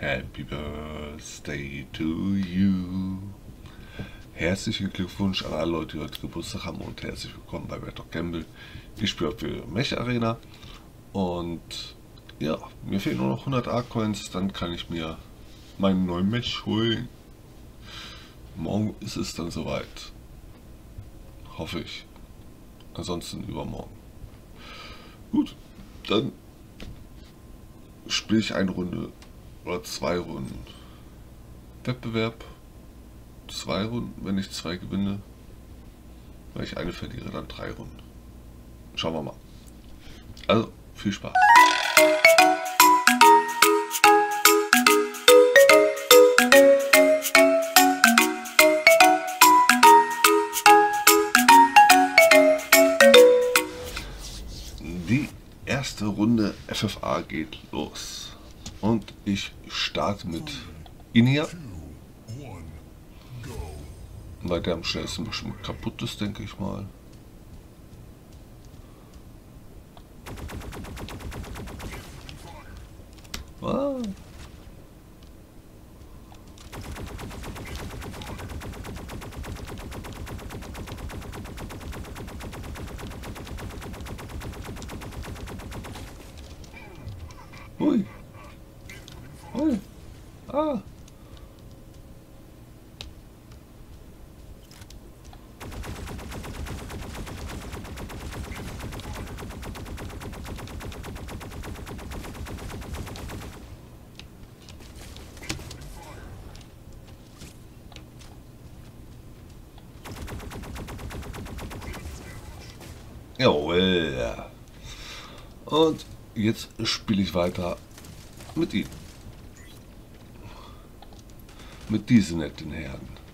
Happy Birthday to you. Herzlichen Glückwunsch an alle Leute, die heute Geburtstag haben und herzlich willkommen bei Dog Gamble. Ich spiele für Mech Arena und ja, mir fehlen nur noch 100 A-Coins, dann kann ich mir meinen neuen Mech holen. Morgen ist es dann soweit. Hoffe ich. Ansonsten übermorgen. Gut, dann spiele ich eine Runde oder zwei Runden. Wettbewerb. Zwei Runden, wenn ich zwei gewinne. Wenn ich eine verliere, dann drei Runden. Schauen wir mal. Also, viel Spaß. Die erste Runde FFA geht los. Und ich starte mit Inia. Weil der am schnellsten bestimmt kaputt ist, denke ich mal. Ah. Ui. Jawohl. Und jetzt spiele ich weiter mit ihm. Mit diesen netten Herren.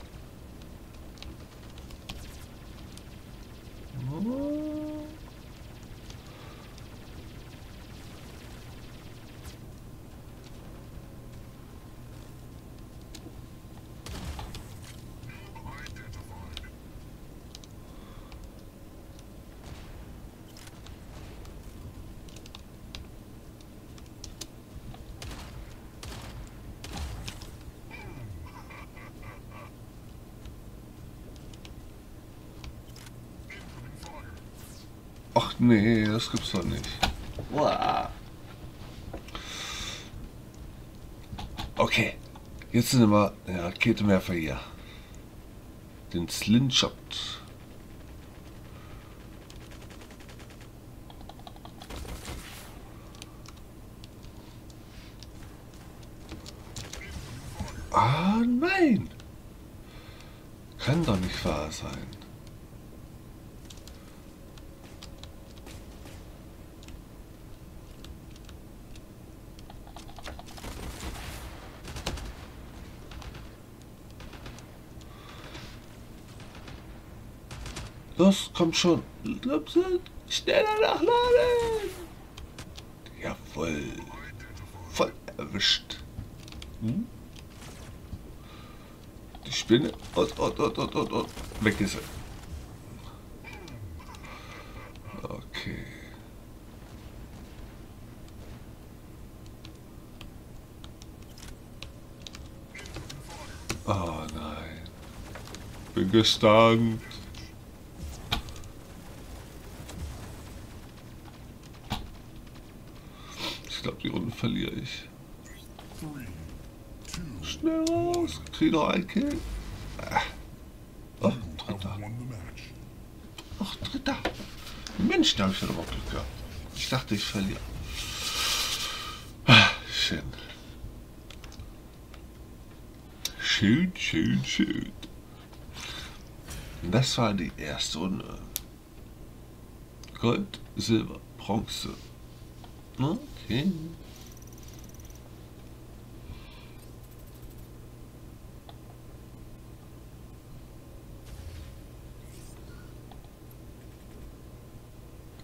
Nee, das gibt's doch nicht. Uah. Okay, jetzt sind wir der Raketenwerfer hier. Den Slingshot. Ah nein! Kann doch nicht wahr sein. Los, kommt schon. Schneller nachladen. Jawohl. Voll erwischt. Hm? Die Spinne. Und, und, und, und, und, und. Weg ist sie. Okay. Oh nein. Bin gestunt. Ich glaube, die Runde verliere ich. Schnell noch ein Kill. Oh, dritter. Ach, dritter. Mensch, da habe ich ja doch Glück gehabt. Ich dachte, ich verliere. Ah, schön. Schön, schön, schön. Das war die erste Runde. Gold, Silber, Bronze. Okay.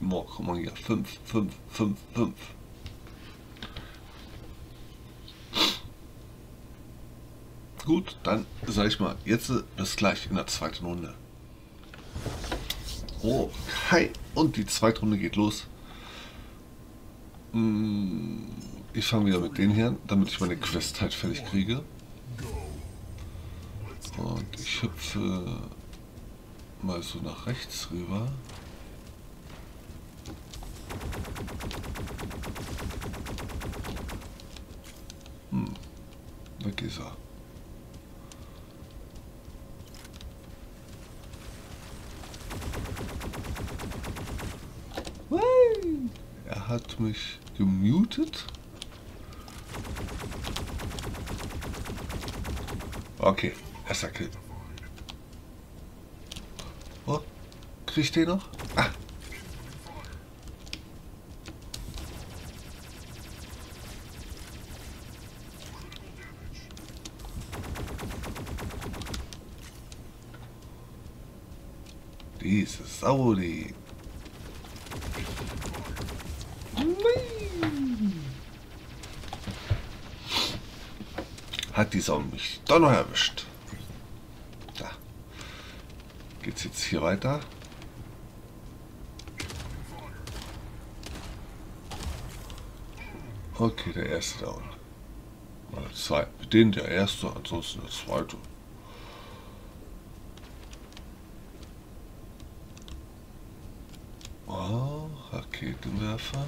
Boah, guck mal hier. 5, 5, 5, 5. Gut, dann sag ich mal, jetzt bis gleich in der zweiten Runde. Okay, und die zweite Runde geht los. Mm, ich fange wieder mit denen hier an, damit ich meine Quest halt fertig kriege. Und ich hüpfe mal so nach rechts rüber. Weg er. Er hat mich gemutet. Okay, erster Kill. Oh, krieg ich den noch? Ah. Saudi. Hat die Sau mich doch noch erwischt. Da. Geht's jetzt hier weiter? Okay, der erste down. Oder zwei. Denen der erste, ansonsten der zweite. Oh, Raketenwerfer.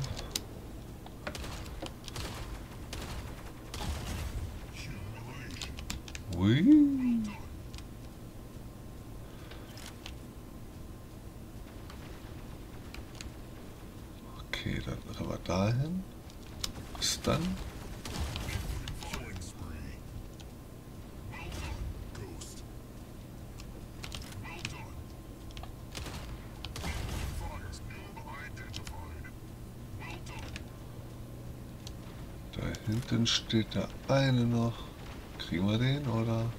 Ui. Okay, dann wir dahin. Was dann? Da hinten steht der eine noch. Kriegen wir den, oder?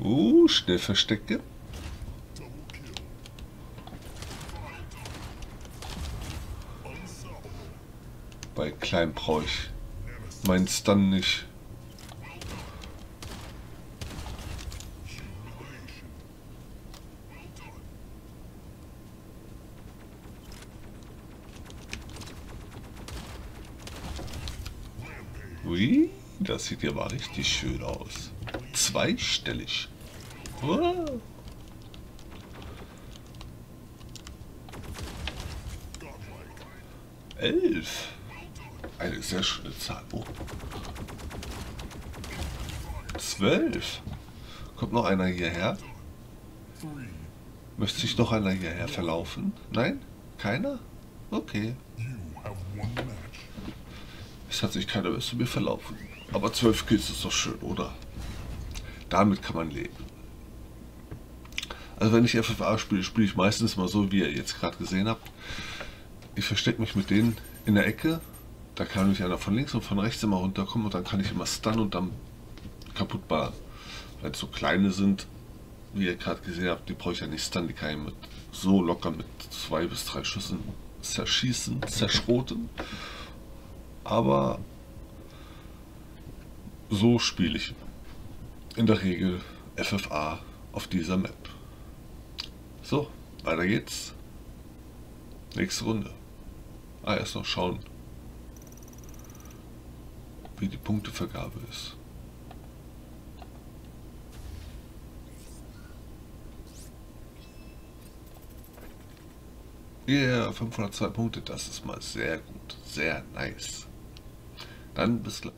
Uh, schnell verstecken. Bei klein brauche ich meinen Stun nicht. Ui, das sieht ja mal richtig schön aus. Zweistellig. Wow. Elf. Eine sehr schöne Zahl. Oh. Zwölf. Kommt noch einer hierher? Möchte sich noch einer hierher verlaufen? Nein? Keiner? Okay. Es hat sich keiner mehr zu mir verlaufen. Aber zwölf Kills ist doch schön, oder? Damit kann man leben. Also wenn ich FFA spiele, spiele ich meistens mal so, wie ihr jetzt gerade gesehen habt. Ich verstecke mich mit denen in der Ecke. Da kann mich einer von links und von rechts immer runterkommen und dann kann ich immer stunnen und dann kaputt ballern. Wenn es so kleine sind, wie ihr gerade gesehen habt, die brauche ich ja nicht stunnen, die kann ich mit so locker mit zwei bis drei Schüssen zerschießen, zerschroten. Aber so spiele ich in der Regel FFA auf dieser Map. So, weiter geht's. Nächste Runde. Ah, erst noch schauen, wie die Punktevergabe ist. Yeah, 502 Punkte, das ist mal sehr gut, sehr nice. Dann bis gleich.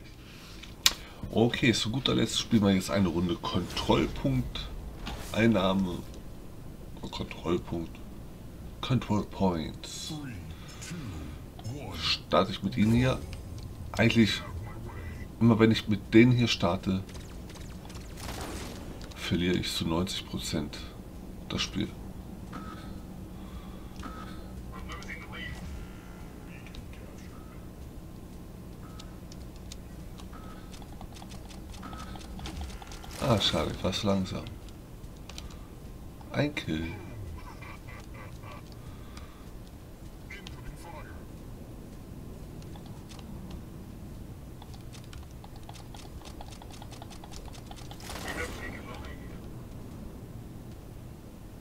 Okay, zu guter Letzt spielen wir jetzt eine Runde Kontrollpunkt, Einnahme, Kontrollpunkt, Control Points. Starte ich mit ihnen hier. Eigentlich, immer wenn ich mit denen hier starte, verliere ich zu 90% das Spiel. Ah, schade, etwas langsam. Ein Kill.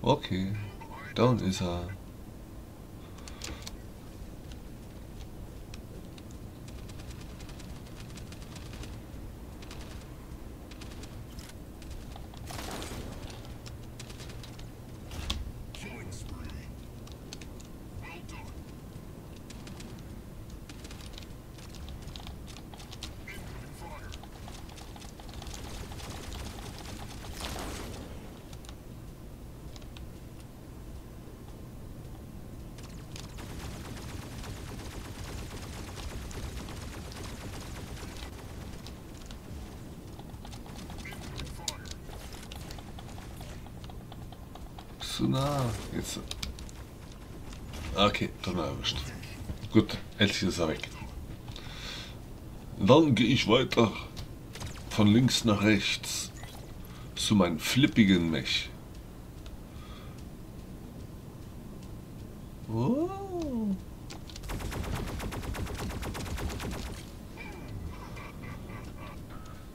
Okay, da ist er. Zu nah. Jetzt. Okay, dann erwischt. Gut, endlich ist er weg. Dann gehe ich weiter von links nach rechts zu meinem flippigen Mech. Oh.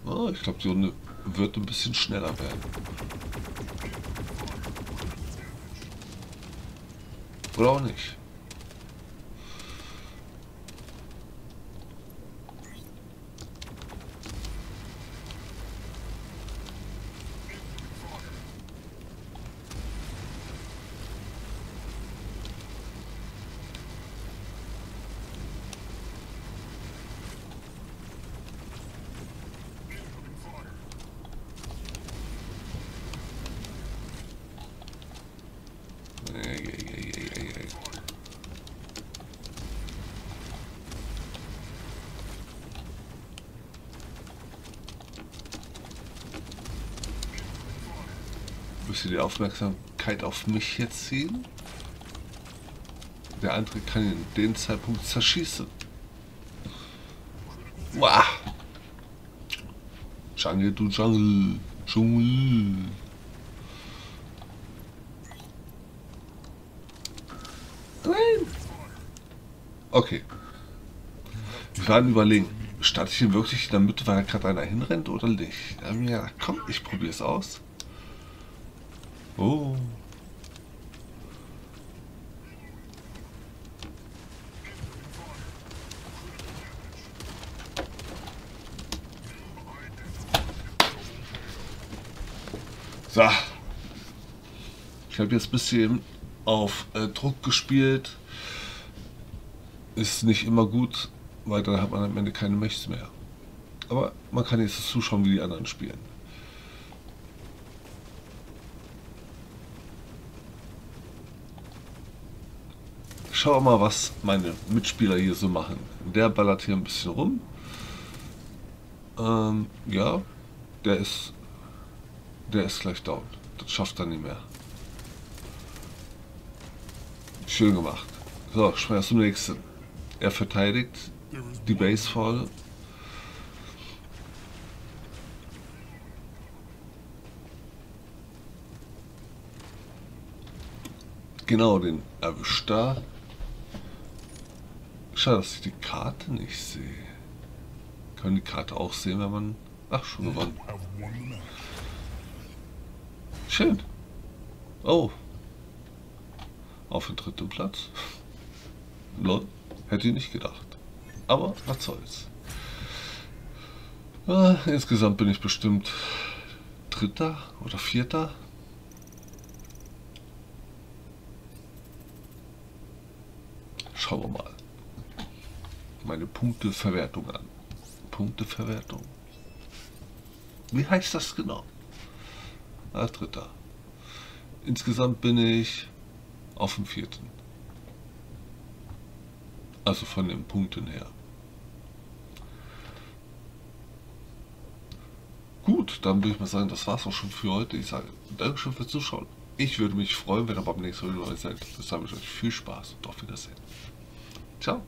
Oh, ich glaube, die Runde wird ein bisschen schneller werden. Oder auch. Ihr die Aufmerksamkeit auf mich jetzt ziehen? Der andere kann ihn in dem Zeitpunkt zerschießen. Wow. Jungle du Jungle. Dschungel. Okay. Wir werden überlegen, starte ich ihn wirklich in der Mitte, weil gerade einer hinrennt oder nicht? Ja, komm, ich probiere es aus. Oh. So. Ich habe jetzt ein bisschen auf äh, Druck gespielt. Ist nicht immer gut, weil dann hat man am Ende keine Mechs mehr. Aber man kann jetzt zuschauen, wie die anderen spielen. Schau mal, was meine Mitspieler hier so machen. Der ballert hier ein bisschen rum. Ähm, ja, der ist, der ist gleich down. Das schafft er nicht mehr. Schön gemacht. So, schwer zum nächsten. Er verteidigt die Base voll. Genau, den erwischt da. Schade, dass ich die Karte nicht sehe. Kann die Karte auch sehen, wenn man... Ach, schon gewonnen. Schön. Oh. Auf den dritten Platz. Lol. Hätte ich nicht gedacht. Aber was soll's. Ah, insgesamt bin ich bestimmt Dritter oder Vierter. Schauen wir mal meine Punkteverwertung an. Punkteverwertung. Wie heißt das genau? Ah, dritter. Insgesamt bin ich auf dem vierten. Also von den Punkten her. Gut, dann würde ich mal sagen, das war's auch schon für heute. Ich sage Dankeschön fürs Zuschauen. Ich würde mich freuen, wenn ihr beim nächsten Mal seid. Das habe ich euch viel Spaß und auf Wiedersehen. Ciao.